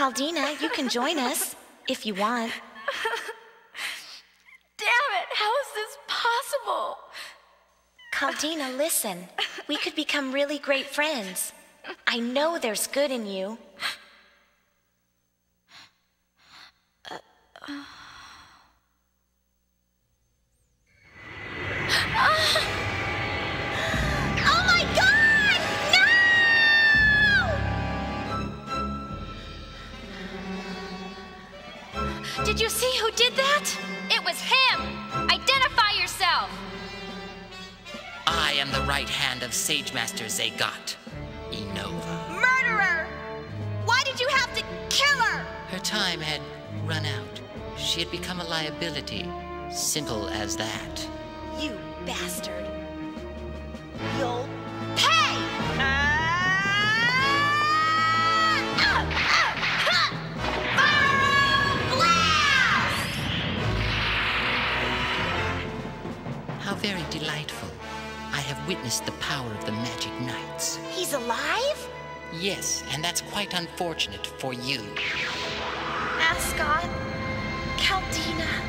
Caldina, you can join us if you want. Damn it, how is this possible? Caldina, listen. We could become really great friends. I know there's good in you. Oh Did you see who did that? It was him! Identify yourself! I am the right hand of Sage Master Zagato, Enova. Murderer! Why did you have to kill her? Her time had run out. She had become a liability. Simple as that. You bastard. You'll! Witnessed the power of the magic knights. He's alive? Yes, and that's quite unfortunate for you. Ascot. Caldina.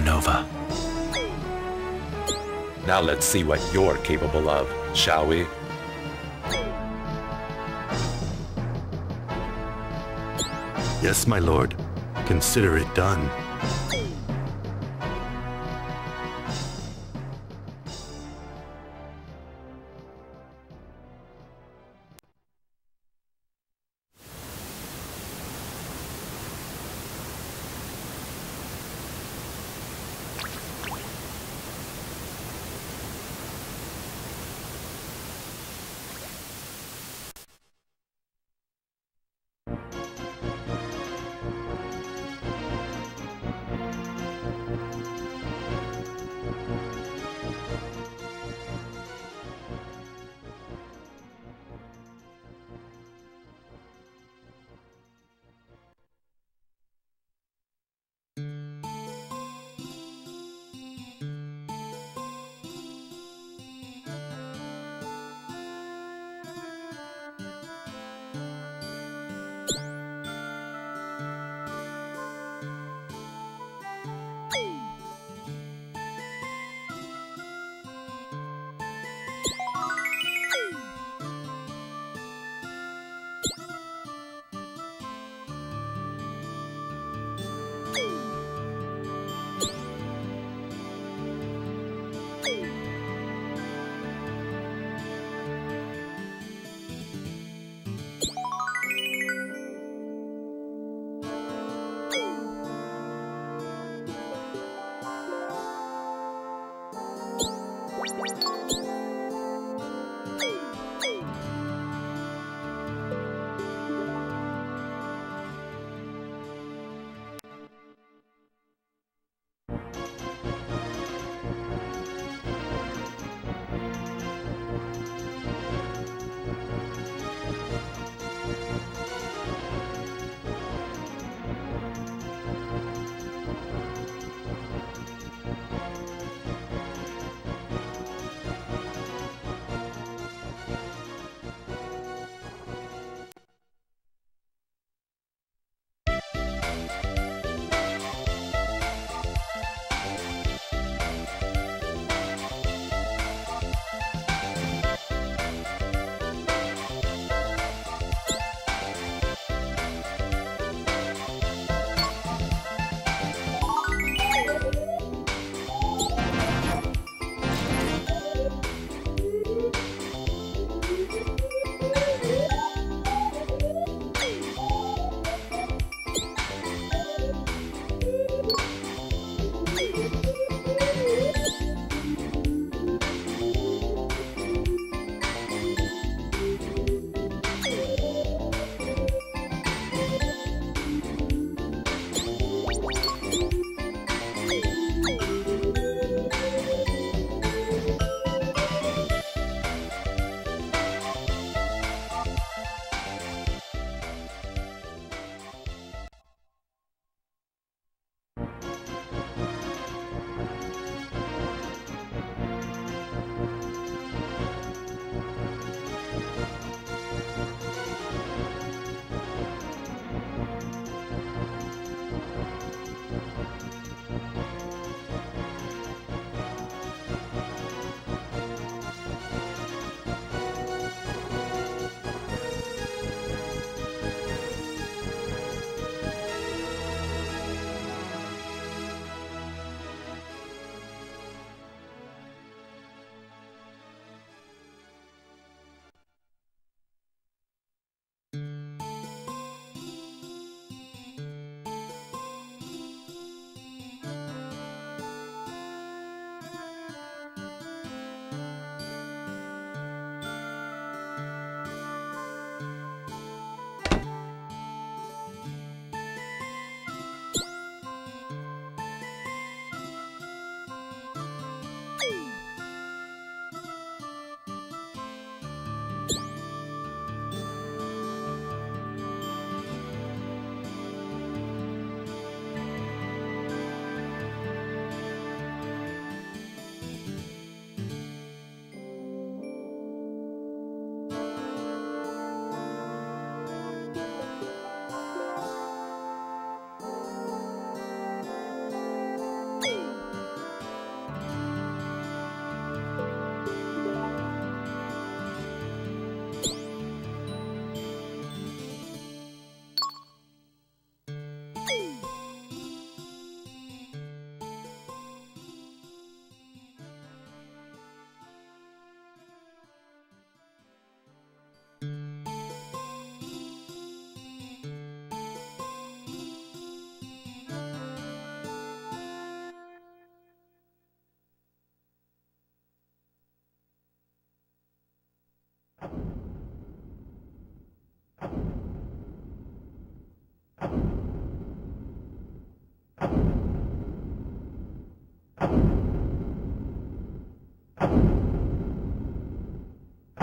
Anova. Now let's see what you're capable of, shall we? Yes, my lord. Consider it done.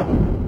Yeah.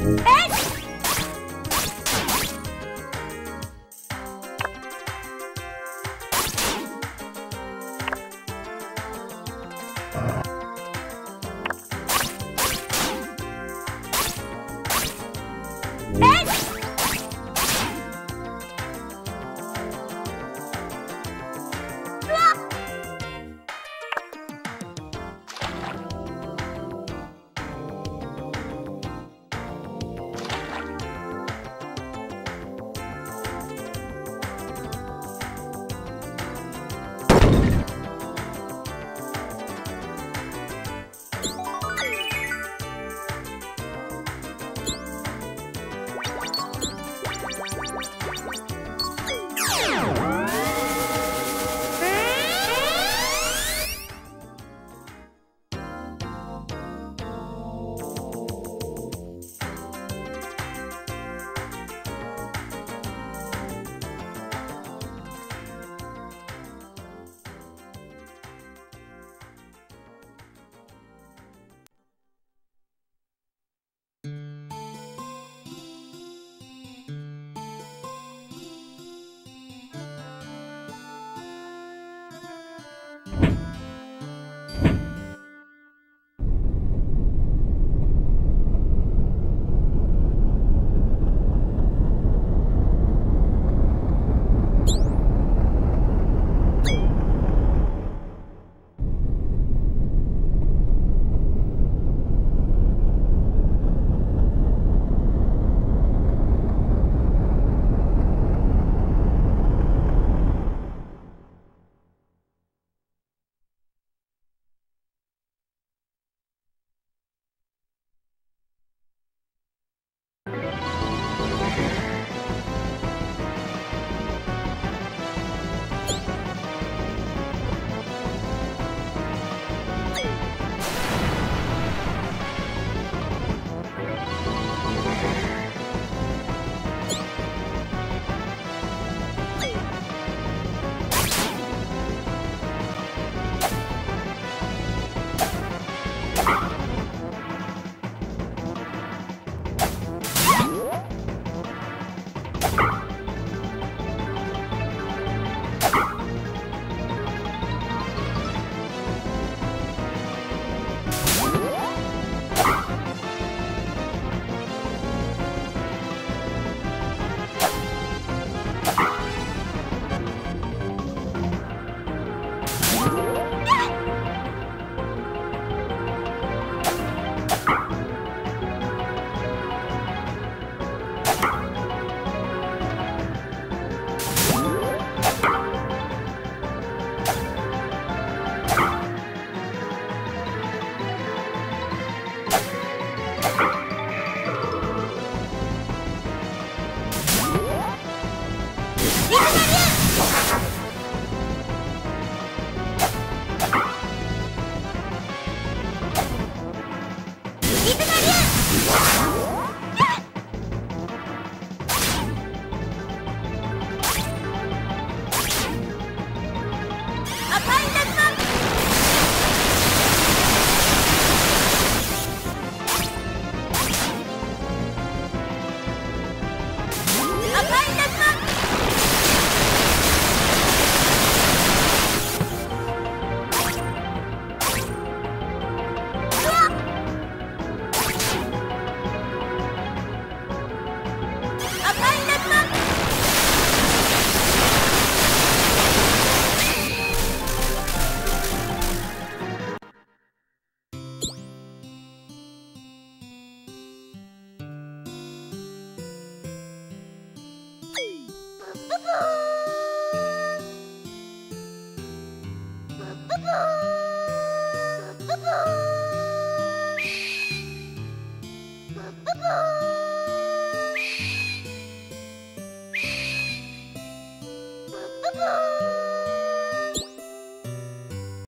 And...